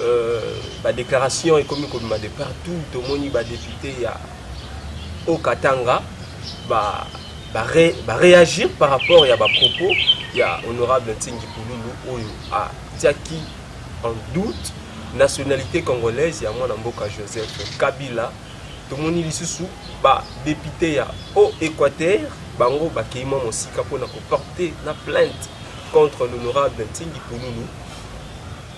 Euh, ba déclaration ekomi kobima de partout tomoni ba député ya au Katanga ba ba, ré, ba réagir par rapport ya ba propos ya honorable Ntingi Pululu oyo a tiaki en doute nationalité congolaise ya mwana mboka Joseph Kabila tomoni lisusu ba député ya au Équateur bango bakei mwa mosika mpona ko porter na plainte contre l'honorable Ntingi Pululu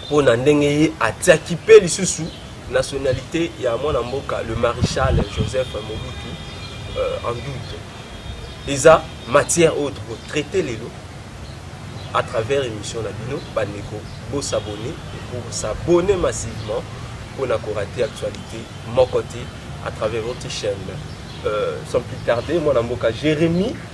mpo na ndenge ye atiaki mpe lisusu nationalité ya mwana mboka le maréchal joseph mobutu euh, en doute eza matière oyo tokotraite lelo à travers émission na bino bandeko bosabone pour s'abonner massivement mpo na korate actualité moko te à travers votre chaîne euh, sans plus tarder mwana mboka jérémie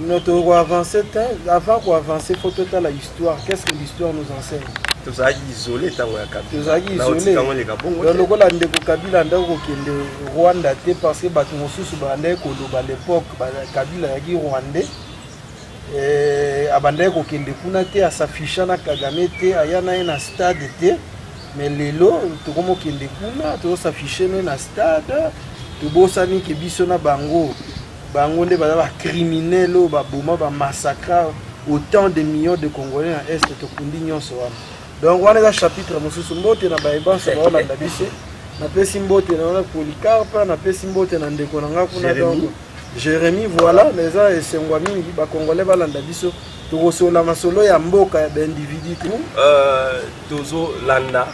Non, tu vas avancer, avant qu'on avance, il faut total l'histoire. Qu'est-ce que l'histoire nous enseigne tozalaki isole ntango ya kabilazalaki isolelokola ndeko kabila andaki kokende rwanda te parce que bato mosusu bandaki koloba lepoque kabila ayaki rwandais eh, abandaki kokende kuna te asafisha na kagame te aya na ye na stade te mais lelo tokomokende kuna tozosafishe ne na stade tobosani ke biso na bango bango nde baza ba criminel oyo baboma ba massacra autant de millions de congolais na est tokundi nyonso wana donc wana eza chapitre mosusu mbote na baye banso baolanda biso napesi mbote na wana policarpe napesi mbote na ndeko na nga kuna donc jérémi voilà eza esengo ya mingi bacongolais balanda biso tokosolola masolo ya mboka ya baindividu euh, tozolanda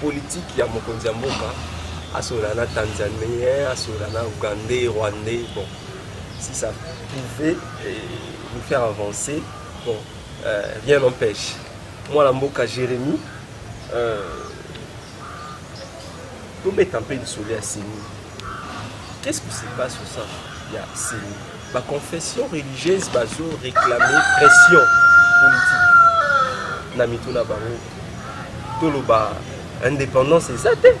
politique ya mokonzi ya mboka asola na tanzanien asola na ougandais rwandais bon si ça pouvait eh, nous faire avancer bon euh, rien n'empêche moi la mboka jérémie euh, tobeta mpe lisolo ya seni qu'est ce qui se passe au centre ya seni Ba confession religieuse bazo reclamer pression politique na mitu na bango toloba indépendance eza te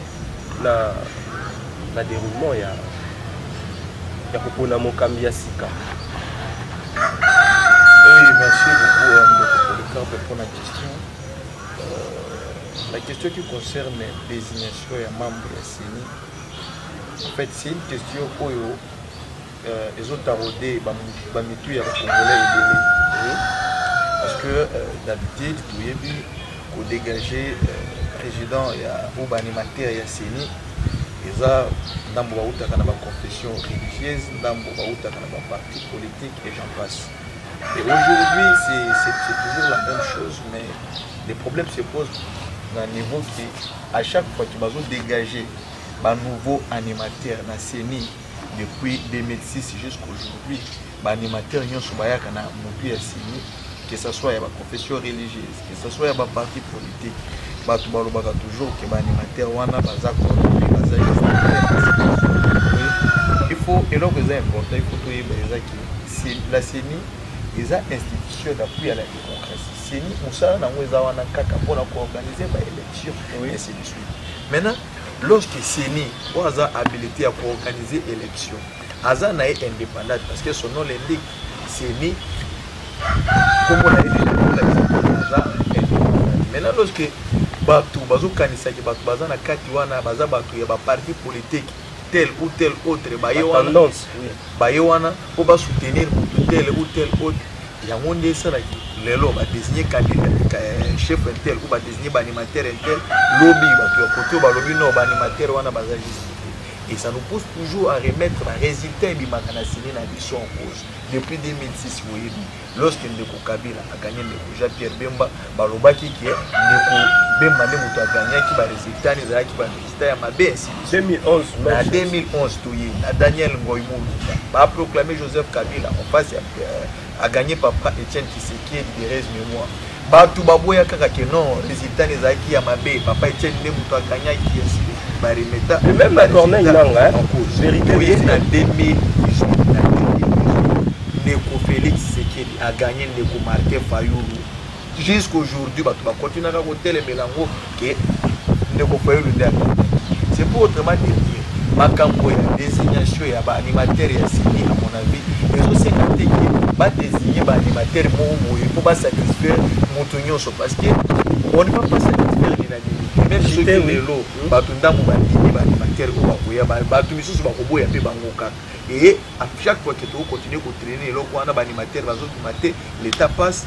na na déroulement ya ya kopona mokambi ya sika oui merci beaucoup euh, ndeko policarpe mpona question euh, la question qui concerne désignation ya membre ya ceni en fait c'est une question oyo euh, ezo taraude ba mitu ya congolais ebele eh, parce que euh, d'habitude toyebi kodegager euh, président ya ou baanimateur ya ceni eza ndambo bautaka na baconfession religieuse ndambo bautaka na baparti politique et j'en passe et aujourd'hui c'est toujours la même chose mais les problèmes se posent na niveau qui à chaque fois tu bazo dégager ba nouveau animateur na ceni depuis 2006 jusqu'aujourd'hui baanimateur nyonso bayaka na motu ya sini que ce soit ya baconfession religieuse que ce soit ya baparti politique bato balobaka toujours ke baanimateur wana baza corrompu baza il faut eloko eza important il faut toyeba eza ke la ceni eza institution d'appui à la démocratie ceni mosala na yango eza wana kaka mpona koorganize baélection ainsi de suite maintenant lorsque ceni oyo aza habilité ya koorganize élection aza na ye indépendante parce que son nom l'indique ceni nkombo na ye deaza maintenant lorsque bato bazokanisaki bato baza na kati wana baza bato ya baparti politique tel ou tel autre baye wana baye wana mpo basoutenir motu tel ou tel autre yango nde esalaki lelo badesigne eh, chef intel ko badesigne baanimateur intel lobi bato ya koto balobi no baanimateur wana baza juste et ça nous pousse toujours à remettre ba résultat ebimaka na sini na biso en cause depuis 2006 boyebi lorsque ndeko kabila aganye ndeko jean pierre bemba balobaki ke ndeko bemba nde moto aganyaki baresultat ezalaki ba ya mabe ya institution na 2011 toye na daniel ngoy mulumba baproclame joseph kabila en face euh, aganye papa etienne kisekiedi de res mémoire bato baboya kaka ke non résultat na ezalaki ya mabe papa etienne nde moto aganyaki esi baremeta meme na corneille nanga oye na 2018 ndeko félix sekedi aganye ndeko martin fayulu jusqu'aujourd'hui bato bakontinaka kotelemela yango ke ndeko fayulu nde c'est pour autrement te dire makambo ya désignation ya baanimateur ya sini à mon avis ezosenga te ke badésigne baanimateur moko boye mpo basatisfaire moto nyonso parce que on ne peut pas satisfaire l'unanimité même soki lelo hmm? bato ndambo bandimi baanimateur oyo bakoya bato misusu bakoboya mpe bango kaka et à chaque fois que tokokontinue kotraine eloko wana baanimateur bazobima te l'état passe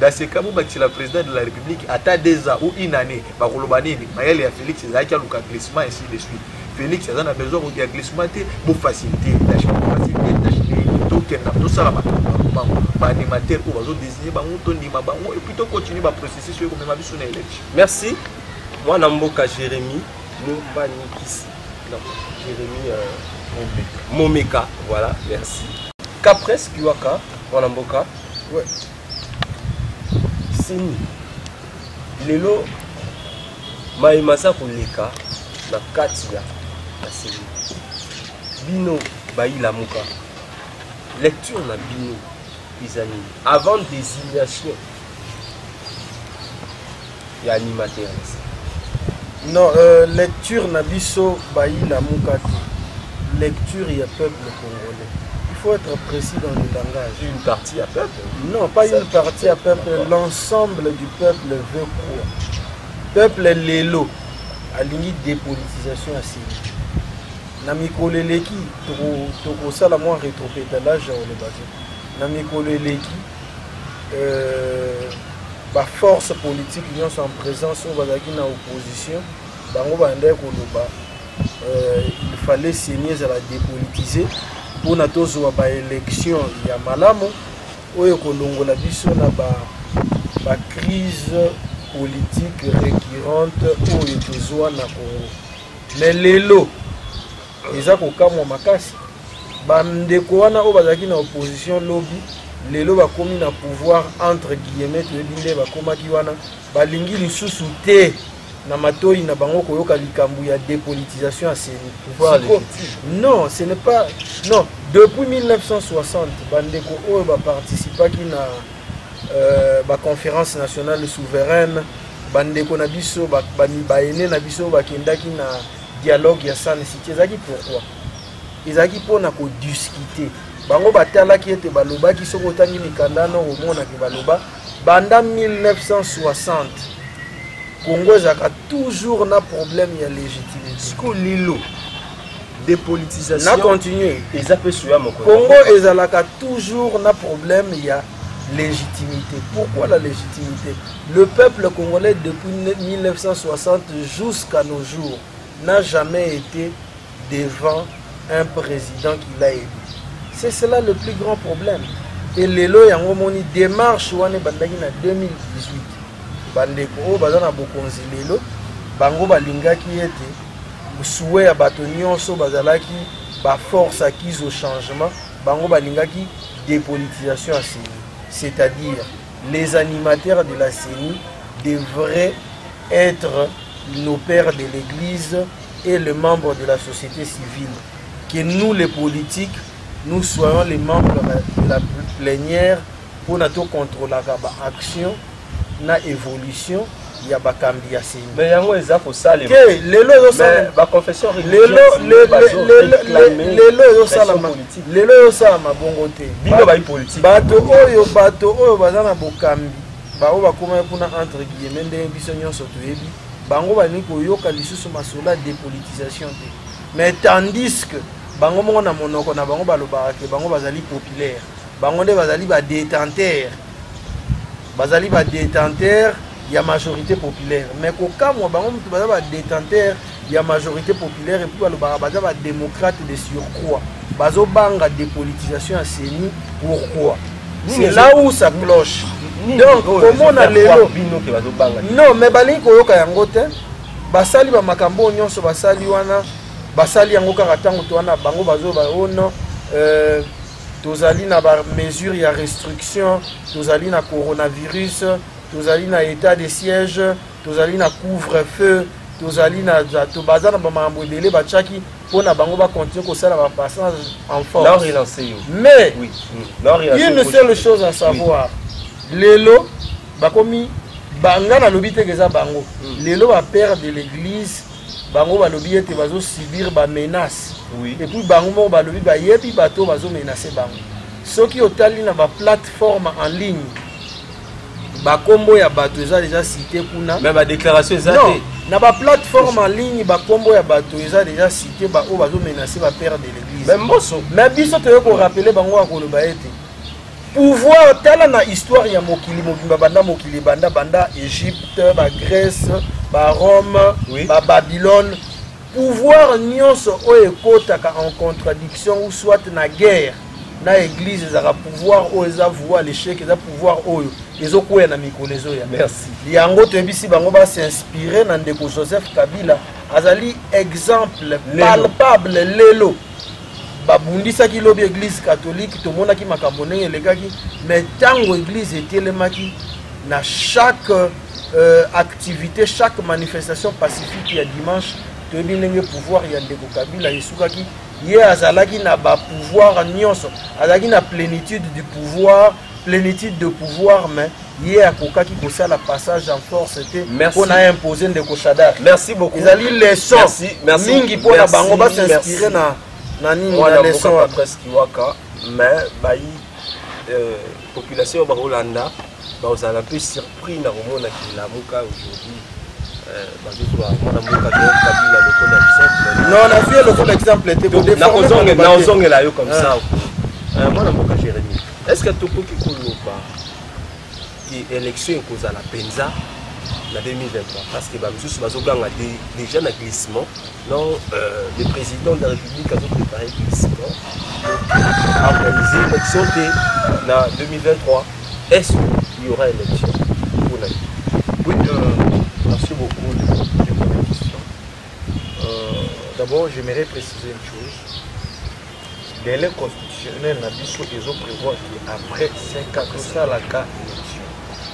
Dans ce cas, bobakisela président de la République ata deux ans ou une année bakoloba nini mayele ya Félix ezalaki aluka glissement ainsi de suite. Félix aza na besoin ya glissement te bofacilite tâche bofacilite tâche te tokenda tosala makambo na lopango baanimateur oyo bazodesigne bango tondima bango epuis tocontinue baprocessus oyo ekomema biso na election. Merci mwana mboka Jérémie Momba Nikisi non Jérémie euh, Momeka voilà merci. Capres Kiwaka mwana mboka ouais. sini lelo mai maza koleka na kati ya baseli bino bayilamuka lecture na bino eza nini avant désignation ya animatrice non euh, lecture na biso bayi lamuka te lecture ya peuple congolais il faut être précis dans le langage une partie à peuple non pas une partie à peuple l'ensemble du peuple veut quoi peuple lelo alingi dépolitisation ya seli na mikolo eleki tokosala mwa rétropédalage ya olobaki na mikolo eleki euh, baforce politique nyonso en présence oyo bazalaki na opposition bango bandaki koloba euh, il fallait seni ezala dépolitise mpona tozwa baélection ya malamu oyo ekolongola biso na bacrise politique récurrente oyo tozwa na congo mais lelo eza kokamwa makasi bandeko wana oyo bazalaki na opposition lobi lelo bakomi na pouvoir entre guillemets toyebi nde bakomaki wana balingi lisusu te na matoi na bango koyoka likambo ya dépolitisation ya seni non ce n'est pas non depuis 1960 bandeko oyo baparticipaki na euh, baconférence nationale souveraine bandeko na biso baene ba, ba na biso bakendaki na dialogue ya Sun City ezalaki pourquoi ezalaki mpo na kodiscute bango batalaki ete balobaki soki otangi mikanda wana omonaki baloba banda 1960 congo ezalaka toujours na problème ya légitimité siko lilo dépolitisation na continue eza mpe suya moko congo ezalaka toujours na problème ya légitimité. Pourquoi la légitimité Le peuple congolais depuis 1960 jusqu'à nos jours n'a jamais été devant un président qui l'a élu. C'est cela le plus grand problème. Et lelo yango moni démarche wana ebandaki na 2018 bandeko oyo baza na bokonzi lelo bango balingaki ete souhait ya bato nyonso bazalaki baforce acquise au changement bango balingaki dépolitisation ya c'est-à-dire les animateurs de la seni devraient être nos pères de l'église et les membres de la société civile que nous les politiques nous soyons les membres de la plénière pour mpona contrôler l'action na evolution ya bakambi ya seni mais yango eza kosalema te lelo ezosalema baconfession lelo ezosalama lelo ezosalama bongo te bino bayi politike bato oyo bato oyo baza na bokambi baoyo bakomaki kuna entre guillemets ndenge biso nyonso toyebi bango balingi koyoka lisusu masolo ya dépolitisation te mais tandis que bango moko na monoko na bango balobaka ke bango bazali populaire bango nde bazali badétenteur bazali ba détenteur ya majorité populaire mais kokamwa bango moto baza ba détenteur ya majorité populaire epuis balobaka baza ba démocrate de surcroît bazobanga dépolitisation ya ceni pourquoi c'est là où ça cloche donc komona lelo non mais balingi koyoka yango te basali bamakambo oyo nyonso basali wana basali yango kaka ntango to wana bango bazoba ono oh euh, tozali na ba mesure ya restriction tozali na coronavirus tozali na état de siège tozali na couvre feu tozali na baza na bamakambo ebele batiaki mpo na bango bacontinue kosala bapassage en force mais oui. Mm. une seule chose à savoir oui. lelo bakomi banga nalobi te ke eza bango mm. lelo bapère de l'église bango balobi ete bazo subir ba menace oui. et puis bango moko balobi bayebi bato bazo menace bango soki otali na ba plateforme en ligne bakombo ya bato eza deja cité kuna mais badéclaration eza te na ba plateforme en ligne bakombo ya bato eza deja cité baoyo bazo menace ba père de l'église mais biso toye korapele bango ya koloba ete pouvoir tala na histoire ya mokili mobimba banda mokili ebanda banda egypte bagrèce barome oui. bababylone pouvoir nyonso oyo ekotaka en contradiction ou soit na guerre na église ezalaka pouvoir oyo eza voie l'échec eza pouvoir oyo ezokwea na mikolo ezoya merci yango toyebisi bango basinspire na ndeko joseph kabila azali exemple palpable lelo babundisaki lobi eglise catholique tomonaki makambo ndenge elekaki mais ntango eglise etelemaki na chaque euh, activité chaque manifestation pacifique ya dimanche toyebi ndenge pouvoir ya ndeko kabila esukaki ye azalaki na bapouvoir nyonso azalaki na plénitude du pouvoir plénitude de pouvoir mais ye akokaki kosala passage en force te mpo na impose ndeko shadak merci beaucoup ezali leçon merci, merci, mingi mpo na bango basinspire na na nini na leçon wana presque waka mais bayi euh, population oyo bakolanda bakozala mpe surpris na komona kilamuka aujourd'hui euh, bazozwa mwana mboka kabila lokola exemple non nazwi ye lokola exemple te nakozongela yo comme ah. ça euh, mwana mboka jérémie est ce que tokoki koloba ke élection ekozala mpenza na 2023 parce que bamosusu bazoganga déjà na glissement non euh, le président de la république azo préparé glissement organise élection te na 2023 est ce qu'il y aura élection mpona ye oui euh, merci beaucoup de votre question euh, d'abord j'aimerais préciser une chose dele constitutionnel na biso ezo prévoir que après 5 ans tosalaka élection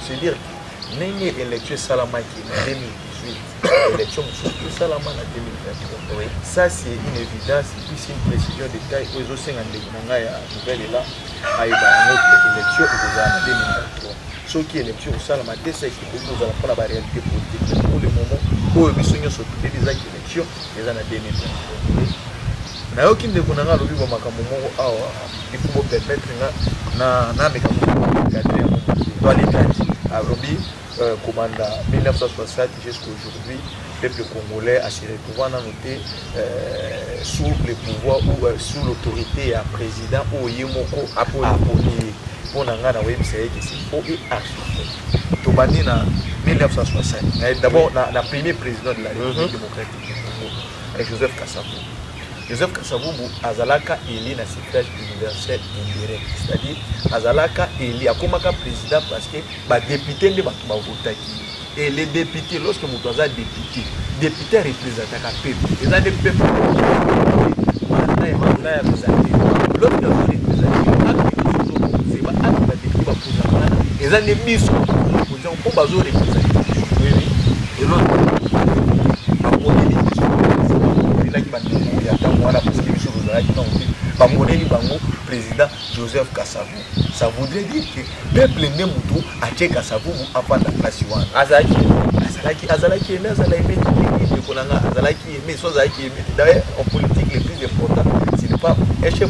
c'est dire que ndenge élection esalamaki na 2018 élection mosusu tosalama na 2023 oui. ça c'est une évidence puis c'est une précision de taille oyo ezosenga ndeko na ngai ya nouvelle ela ayeba yango ke élection ekozala na 2023 soki élection ekosalama te sa ekoki kozala mpo na baréalité politique pour le moment oyo biso nyonso toyebi ezaki élection eza na 2023 Nayoki ndeko na nga alobi ba makambo moko awa il faut bo permettre nga na na meka ko cadre ya moko to alekaki alobi euh, kobanda 1967 jusqu'aujourd'hui peuple congolais a se retrouva nano te euh, sous le pouvoir ou euh, sous l'autorité ya président oyo ye moko aponi ye mpo na ngai nakoyebisa ye kesi mpo e archive tobandi na 1967 d'abord na, na premier président de la république mm -hmm. démocratique avec Joseph Kasavubu. Joseph Kasavubu azalaka élu na suffrage universel indirect, c'est-à-dire azalaka élu akomaka président parce que ba députés nde bato bavotaki et les députés lorsque moto aza député député représentaka peuple eza nde peuple mandat ya mandat ya kozala lorsque azo représente acte oyo ozokonzeba acte ba député bakozala wana eza nde biso Donc po bazo reposa bakomelaki bandeko ya ntango wana parceke biso tozalaki ntango te bamoleli bango président joseph kasavu ça voudrait dire que peuple nde motu atie kasavubu afanda place wana azalaki azalaki azalaki eme azala eme ndeko na nga azalaki eme so azalaki eme d'ailleurs en politique le plus important ce n'est pas un chef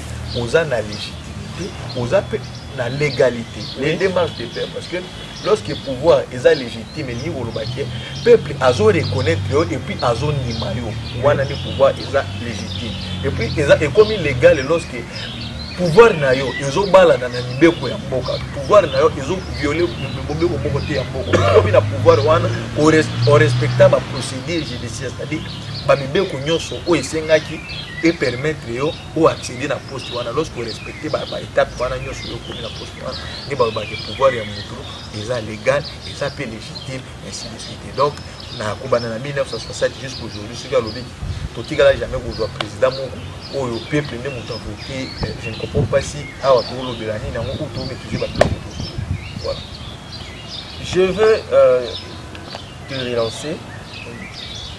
oza na légitimité oza mpe na légalité les démarches de père parce que lorsque pouvoir eza légitime elingi koloba te peuple azo reconnaître yo epuis azondima yo wana nde pouvoir eza légitime epuis eza ekomi légale lorsque pouvoir na yo ezobalana na mibeko ya mboka pouvoir na yo ezoviole mobeko moko te ya mboka okomi na pouvoir wana orespecta baprocédure judiciaire c'est-à-dire bamibeko nyonso oyo esengaki epermettre yo o accéder na poste wana lorsque respecter ba, ba étape wana nyonso oyo okomi na poste wana nde balobaka pouvoir ya moto eza légal eza mpe légitime ainsi de suite donc na kobanda na 1967 jusqu'aujourd'hui soki alobi totikala jamais kozwa président moko oyo peuple nde moto avote euh, je ne comprends pas si awa tolobela nini yango ou tomekize babiloko voilà je veux euh, te relancer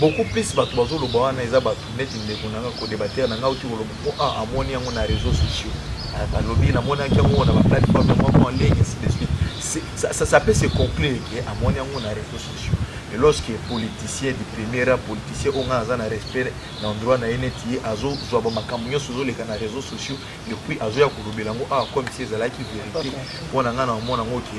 beaucoup plus bato bazoloba wana eza bato neti ndeko na nga kodebatere na nga uti koloba mpo a ah, amoni yango na réseau sociaux ah, balobi namonaki yango na baplateforme ya moko en ligne ainsi de suite ça peut se conclure ke amoni yango na réseau sociaux et lorsque politicien du premier rang politicien oyo ngai aza na respect na endroit na ye neti ye azozwa bamakambo nyonso ezoleka na réseau sociaux epuis azoya kolobela yango awa ah, comme si ezalaki vérité mpo na ngai na omona yango ke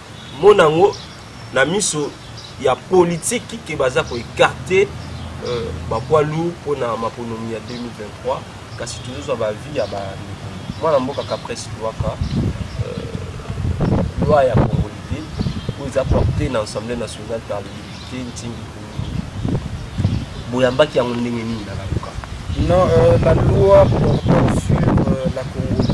mona yango na miso ya politiki ke baza koekarte euh, bapoids lourd mpo na maponomi ya 2023 kasi tozozwa bavie ya bandeko mwana mboka caprese lwaka euh, loi ya congolite oyo eza porte na assemblée nationale par le député ntingi boyambaki yango ndenge nini na laluka non euh, la loi portant sur euh, la congolite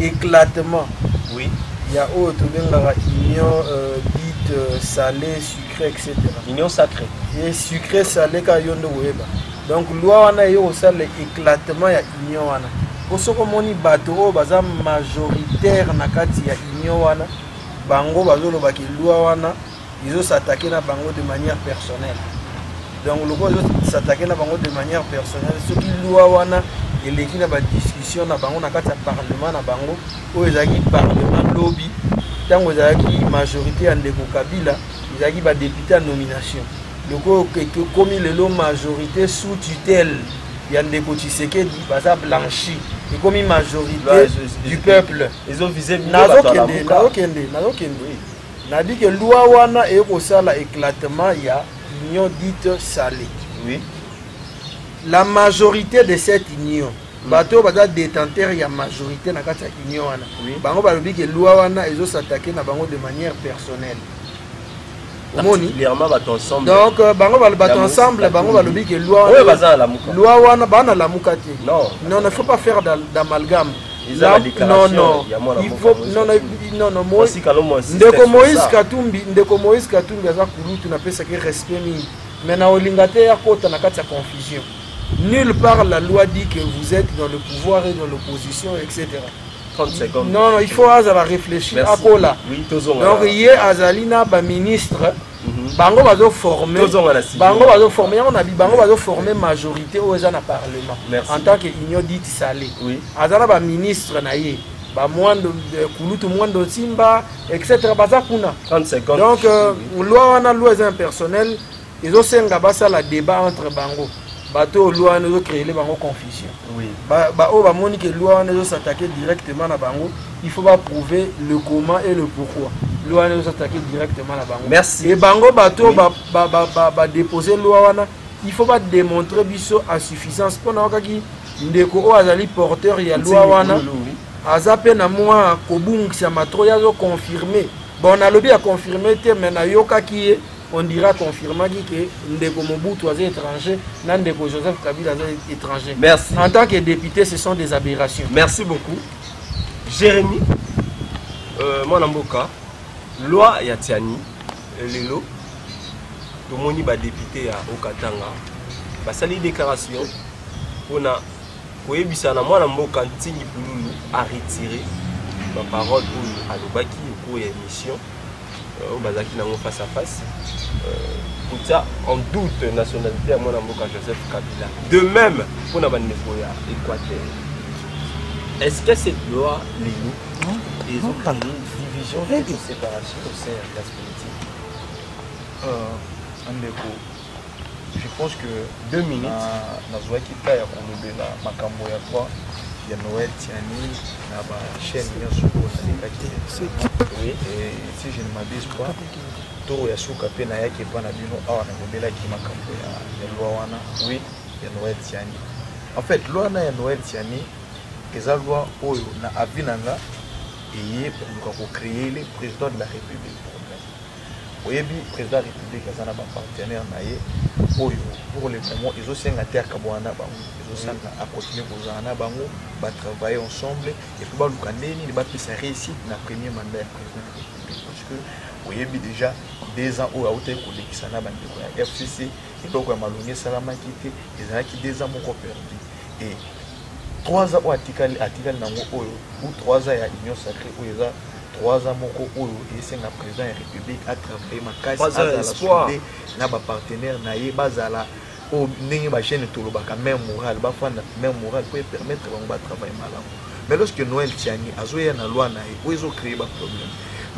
Éclatement. Oui. Il y a oyo tobengaka union euh, dite euh, salée, sucrée, etc. Union sacrée. Et sucrée, salée, ka yo nde koyeba. Donc loi wana eyo kosala éclatement ya union wana. Po soki omoni bato oyo baza majoritaire na kati ya union wana, bango bazolobaki loi wana ils ont s'attaquer na bango de manière personnelle donc lokola ezo s'attaquer na bango de manière personnelle soki loi wana eleki na badiscussion na bango na kati ya parlement na bango oyo ezalaki parlement lobi ntango ezalaki majorité ya ndeko kabila ezalaki badepute ya nomination lokola ekomi lelo majorité sous tutelle ya ndeko tshisekedi baza blanchi ekomi majorité du peuple nazokende nazokende nazokende Na dit que loi wana et ko sala éclatement ya union dite salée. Oui. La majorité de cette union mm. bato baza détenteur ya majorité na kati ya union wana oui. bango balobi ke loi wana ezo s'attaquer na bango de manière personnelle omoni donc euh, bango bato ensemble bango balobi ke loi wana bana lamuka te non il ne faut pas faire d'amalgame ndeko moïse katumbi ndeko moïse katumbi aza kulutu napesaki respect mingi mais na olinga te akota na kati ya confusion nulle part la loi dit que vous êtes dans le pouvoir et dans l'opposition etc 30 secondes non non il faut azala réfléchir akola donc ye azali na baministre Mhm. bango bazo forme bango bazo forme yango nabi bango bazo forme majorité oyo eza na parlement en tant que union dite sale aza na baministre na ye bamwando euh, kulutu mwando simba etc baza kuna donc euh, loi wana loi eza impersonnel ezosenga basala débat entre bango bato oyo loi wana ezocreele bango confusion baoyo bamoni ke loi wana ezosatake directement na bango il faut baprouve le comment et le pourquoi loi wana ezosatake directement na bango merci e bango bato oyo badepose loi wana il faut bademontre biso à suffisance mpo nayokaki ndeko oyo azali porteur ya loi wana aza mpe na mwa kobungisama tro ye azoconfirme bon nalobi ya confirme te me nayokaki ye on dira confirmaki que ndeko Mobutu aza étranger na ndeko Joseph Kabila aza étranger. Merci. En tant que député, ce sont des aberrations. Merci beaucoup. Jérémy euh, mwana mboka loi ya Tiani euh, lelo tomoni ba député ya Okatanga basali déclaration mpona koyebisa na mwana mboka Ntingi Pululu a retirer ba parole oyo alobaki au cours ya émission euh, bazalaki nango face à face euh, kotia en doute nationalité ya mwana mboka joseph kabila de même mpo na bandeko ya équateur est ce que cette loi lelo ezokanga division séparation au sein ya classe politique euh, ndeko Je pense que deux minutes nazwaki ta ya kolobela makambo ya kwa ya Noël Tiani na ba chaîne nyonso oyo nalekaki oui et si je ne m'abuse pas toro ya suka mpe nayaki epai na bino awa nalobelaki makambo ya loi wana oui ya Noël Tiani en fait loi wana ya Noël Tiani eza loi oyo na avis na nga eye koluka kocreye le président de la république oyebi président ya république aza na bapartenaire na ye oyo pour le moment ezosenga te akabwana na bango ezosenga akontinue kozala na bango batravaille ensemble epuis baluka nde nini bapesa réussite na premier mandat ya président ya république parce que oyebi déjà deux ans oyo autaki kolekisa na bandeko ya fcc eloko ya malongi esalamaki te ezalaki deux ans moko perdu et 3 ans oyo atikali atikali nango oyo ou 3 ans ya union sacré oyo eza 3 ans moko oyo esenga président ya république atravaille makasi azala soude na bapartenaire na ye bazala oyo ndenge bajeune tolobaka meme morale bafanda meme morale mpo epermettre bango batravaille malamu mais lorsque noël tiani azoya na loi na ye oyo ezocreye baproblème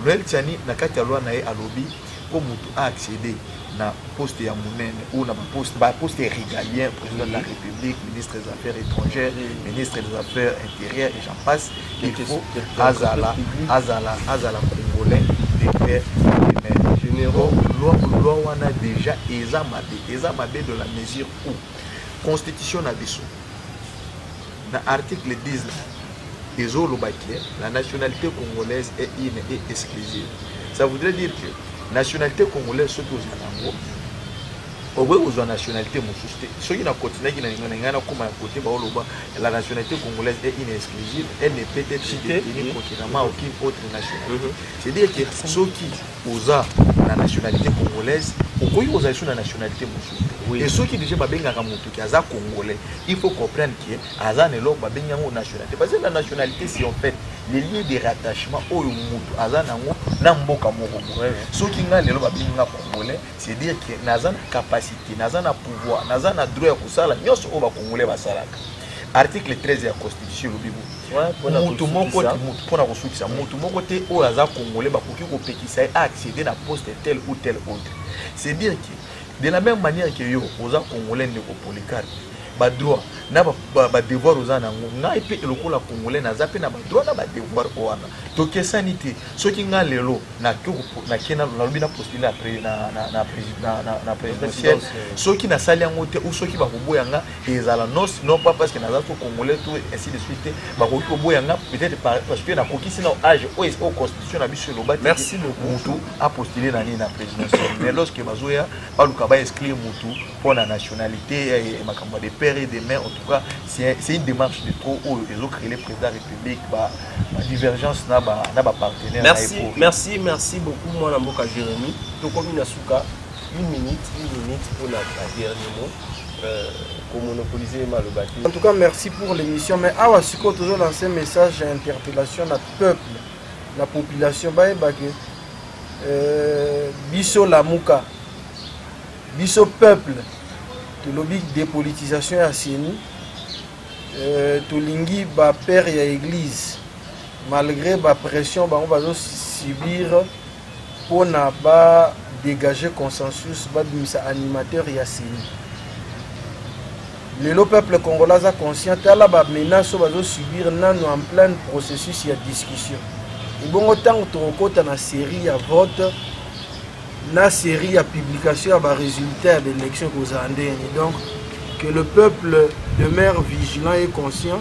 noël tiani na kati ya loi na ye alobi mpo moto a accéder na poste ya monene ou na baposte baposte ya régalien président de la république ministre des affaires étrangères ministre des affaires intérieures et j'en passe il faut azala azala azala congolais de père de mère généraux loi loi wana déjà eza mabe eza mabe de la mesure où constitution na biso Na article 10 là, ezoloba que la nationalité congolaise est une et exclusive. Ça voudrait dire que nationalité congolaise soki ozala nango okoki kozwa nationalité mosusu te soki na continaki na linga na ngai nakóma ya kote baoloba la nationalité congolaise est une exclusive elle ne peut être détenue contrairement à aucune autre nationalité c'est dire que soki oza na nationalité congolaise okoki kozala lisusu na nationalité mosusu oui. e soki deja babengaka moto ke aza congolais il faut comprendre ke aza na eloko babengi yango nationalité parce que la nationalité c'est en fait le lieu de rattachement oyo moto aza nango na mboka moko boye soki ngai lelo babengi nga congolais c'est dire ke naza na capacité naza na pouvoir naza na droit ya kosala nyonso oyo bacongolais basalaka article 13 ya constitution elobi boye moto moko mpo na kosukisa moto moko te oyo aza congolais bakoki kopekisa ye accéder na poste tel ou tel autre c'est dire que de la même manière que yo oza congolais ndeko polycarpe badroit na badevoir oza na yango ngai mpe elokola congolais naza mpe na badroit na badevoir o wana tokesani te soki ngai lelo nake nalobi na postule na présidentielle soki nasali yango te ou soki bakoboya ngai ezala nos non pas parce que naza to congolais to ainsi de suite bakoki koboya nga peut-être parce que nakokisi na âge oyo oyo constitution na biso elobaki merci beaucoup mutu apostule na nini na présidence mais lorsque bazoya baluka ba inscrire mutu mpo na nationalité eh, eh, makambo de père et de mère en tout cas c'est une démarche de trop oyo ezocréer le président république ba, ba divergence na ba, na ba partenaire merci merci merci beaucoup mwana mboka jérémie tokomi na suka une minute une minute mpo na dernier mot komonopolise maloba te en tout cas merci pour l'émission mais awa sikoyo tozo lance message ya interpellation na peuple na population bayeba ke euh, biso lamuka biso peuple tolobi dépolitisation ya ceni euh, tolingi bapère ya église malgré bapression bango bazo subir pona ba degager consensus babimisa animateur ya seni lelo peuple congolais aza conscient tala bamenace oyo bazosubir nano en pleine processus ya discussion ebongo ntango tokokɔta na série ya vote na série ya publication ya baresultat ya baélection ekozala ndenge donc que le peuple demeure vigilant et conscient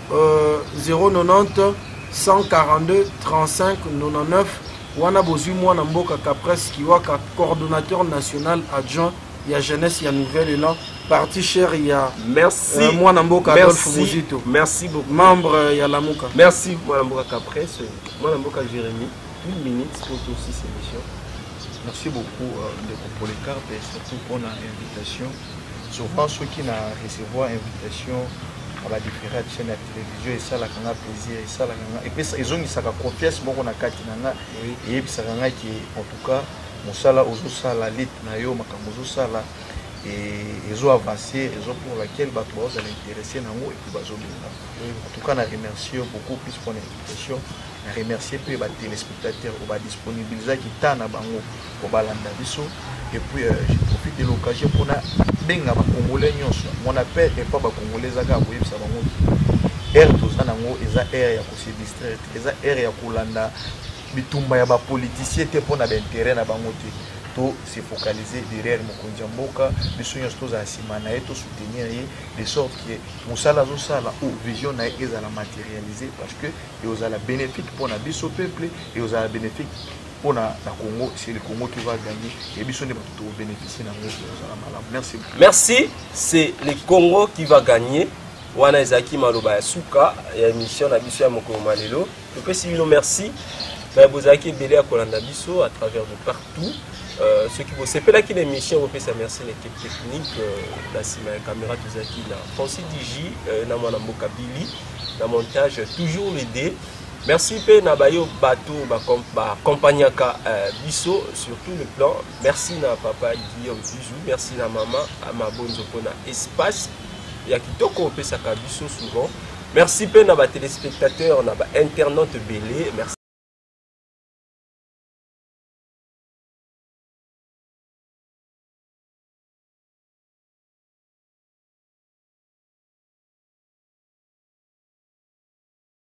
090 142 35 99 wana bozwi mwana mboka capres kiwaka coordonnateur national adjoint ya jeunesse ya nouvel élan parti cher ya merci euh, mwana mboka adolphe muzito merci beaucoup membre ya lamuka merci mwana mboka capres mwana mboka jérémie une minute pour tous ces émissions Merci beaucoup, euh, de Popolecar, et surtout pour l'invitation. souvent soki na recevoir invitation na ba différentes chaîne ya télévision esalaka nga plaisir esalaka nga epesa ezongisaka confiance moko na kati na nga eyebisaka nga ke en tout cas mosala ozosala lete na yo makambo ozosala ezo avance ezo pour laquelle bato baozala interesse na yango epuis bazobenga en tout cas na remercie beaucoup plus mpona invitation na remercie mpe ba téléspectateur oyo badisponibilisaki temps na bango po balanda biso et puis euh, je profite de l'occasion pona benga ba congolais nyonso mon appel est pas ba congolais ezaka koyebisa bango air toza nango eza air ya ko se distraire eza air ya kolanda bitumba ya ba politiciens te pona ba intérêt na bango te to se focaliser derrière mokonzi ya mboka biso nyonso tozala nsima na ye tosoutenir ye de sorte que mosala azosala o vision na ye ezala matérialise parce que eozala bénéfique mpo na biso peuple eozala bénéfique mpo na na congo c'est le congo qui va gagner et biso nde bato tokobénéficie na yango kozala malamu merci merci c'est le congo qui va gagner wana ezalaki maloba ya suka ya émission na biso ya mokolo ma lelo topesi bino merci me bozalaki ebele ya kolanda biso à travers de partout euh, soki bosepelaki na émission bopesa merci na équipe technique euh, na nsima ya caméra tozalaki na francis digi euh, na mwana mboka billy na montage toujours les deux Merci mpe na bayo bato bakompagnaka ba euh, biso sur tout le plan merci na papa guillaume bijou merci na mama mabonzo mpona espace ya kitoko opesaka biso souvent merci mpe na batelespectateur na bainternaute ebele merci